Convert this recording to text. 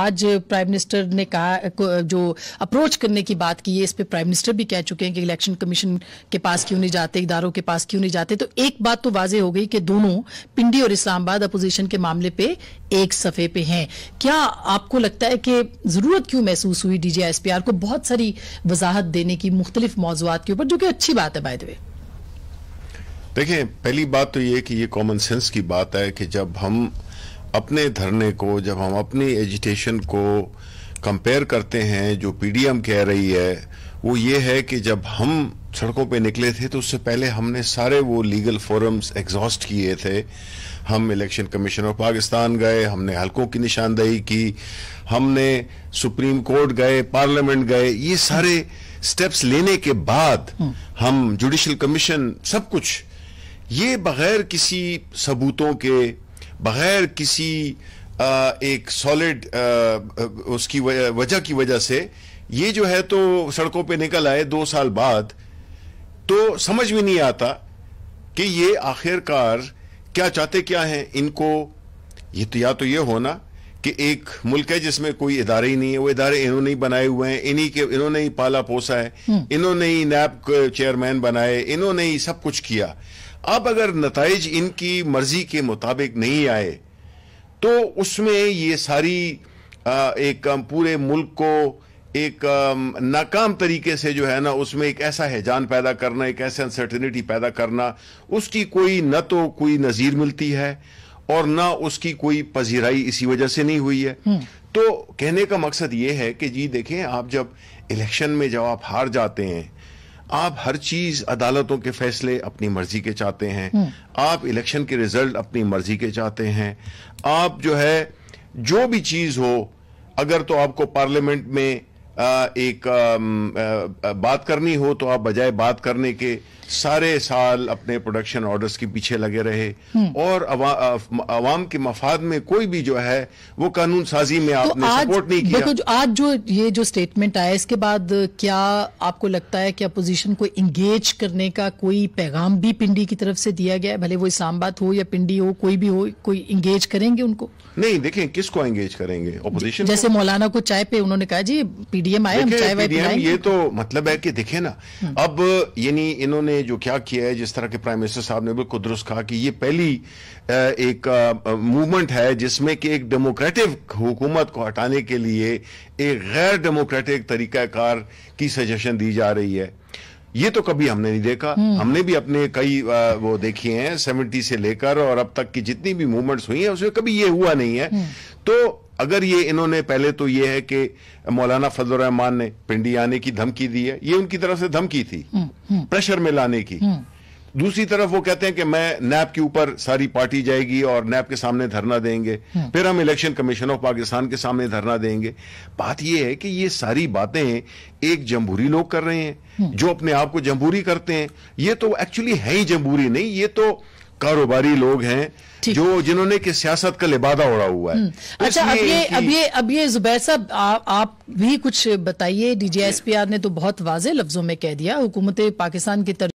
आज prime minister ने कहा जो अप्रोच करने की बात की है इस पे प्राइम मिनिस्टर भी कह चुके हैं कि इलेक्शन कमीशन के पास क्यों नहीं जाते, इदारों के पास क्यों नहीं जाते? तो एक बात तो वाजे हो गई कि दोनों, पिंडी और इस्लामाबाद अपोजिशन के मामले पे एक सफे पे हैं। क्या आपको लगता है कि ज़रूरत क्यों महसूस हुई डीजीएसपीआर को बहुत सारी वजाहत देने की, मुख्तलिफ़ मौजूद के ऊपर, जो कि अच्छी बात है बाय द वे देखिए, पहली बात तो ये कि ये कॉमन सेंस की बात है कि जब हम अपने धरने को जब हम अपनी एजिटेशन को कंपेयर करते हैं जो पीडीएम कह रही है वो ये है कि जब हम सड़कों पे निकले थे तो उससे पहले हमने सारे वो लीगल फोरम्स एग्जॉस्ट किए थे। हम इलेक्शन कमीशन ऑफ़ पाकिस्तान गए हमने हलकों की निशानदेही की हमने सुप्रीम कोर्ट गए पार्लियामेंट गए। ये सारे स्टेप्स लेने के बाद हम जुडिशल कमीशन सब कुछ ये बगैर किसी सबूतों के बगैर किसी आ, एक सॉलिड उसकी वजह की वजह से ये जो है तो सड़कों पे निकल आए दो साल बाद तो समझ में नहीं आता कि ये आखिरकार क्या चाहते क्या हैं इनको। ये तो या तो ये होना कि एक मुल्क है जिसमें कोई इदारे ही नहीं है वो इदारे इन्होंने ही बनाए हुए हैं इन्हीं के इन्होंने ही पाला पोसा है हम्म। इन्होंने ही नैब चेयरमैन बनाए इन्होंने ही सब कुछ किया अब अगर नतज इनकी मर्ज़ी के मुताबिक नहीं आए तो उसमें ये सारी एक पूरे मुल्क को एक नाकाम तरीके से जो है ना उसमें एक ऐसा हैजान पैदा करना एक ऐसा अनसर्टिनिटी पैदा करना उसकी कोई न तो कोई नज़ीर मिलती है और ना उसकी कोई पजीराई इसी वजह से नहीं हुई है हम्म। तो कहने का मकसद ये है कि जी देखें आप जब इलेक्शन में जब आप हार जाते हैं आप हर चीज़ अदालतों के फैसले अपनी मर्ज़ी के चाहते हैं हम्म। आप इलेक्शन के रिज़ल्ट अपनी मर्ज़ी के चाहते हैं आप जो है जो भी चीज़ हो अगर तो आपको पार्लियामेंट में एक बात करनी हो तो आप बजाय बात करने के सारे साल अपने प्रोडक्शन ऑर्डर्स के पीछे लगे रहे। हम्म। और अवाम के मफाद में कोई भी जो है वो कानून साजी में आपने तो सपोर्ट नहीं किया। देखो आज जो ये जो स्टेटमेंट आया इसके बाद क्या आपको लगता है कि अपोजिशन को इंगेज करने का कोई पैगाम भी पिंडी की तरफ़ से दिया गया है? भले वो इस्लामाबाद हो या पिंडी हो कोई भी हो कोई इंगेज करेंगे उनको? नहीं देखें किसको एंगेज करेंगे? अपोजिशन जैसे मौलाना को चाय पे उन्होंने कहा जी पीडीएम आए हम चाय वाय ये तो मतलब है कि देखे ना हम्म। अब यानी इन्होंने जो क्या किया है जिस तरह के प्राइम मिनिस्टर साहब ने बिल्कुल दुरुस्त कहा कि ये पहली एक मूवमेंट है जिसमें कि एक डेमोक्रेटिक हुकूमत को हटाने के लिए एक गैर डेमोक्रेटिक तरीकाकार की सजेशन दी जा रही है ये तो कभी हमने नहीं देखा हम्म। हमने भी अपने कई वो देखे हैं सेवेंटी से लेकर और अब तक की जितनी भी मूवमेंट्स हुई हैं उसमें कभी ये हुआ नहीं है हम्म। तो अगर ये इन्होंने पहले तो ये है कि मौलाना फजलरहमान ने पिंडी आने की धमकी दी है ये उनकी तरफ़ से धमकी थी हम्म, हम्म। प्रेशर में लाने की। हम्म। दूसरी तरफ़ वो कहते हैं कि मैं नैब के ऊपर सारी पार्टी जाएगी और नैब के सामने धरना देंगे फिर हम इलेक्शन कमीशन ऑफ़ पाकिस्तान के सामने धरना देंगे। बात यह है कि ये सारी बातें एक जमहूरी लोग कर रहे हैं जो अपने आप को जमहूरी करते हैं। ये तो एक्चुअली है ही जमहूरी नहीं ये तो कारोबारी लोग हैं जो जिन्होंने कि सियासत का लिबादा उड़ा हुआ है हम्म। तो अच्छा अब ये अब ये अब ये जुबैर साहब आप भी कुछ बताइए डीजीएसपीआर ने तो बहुत वाजे लफ्जों में कह दिया हुकूमत पाकिस्तान की तरफ़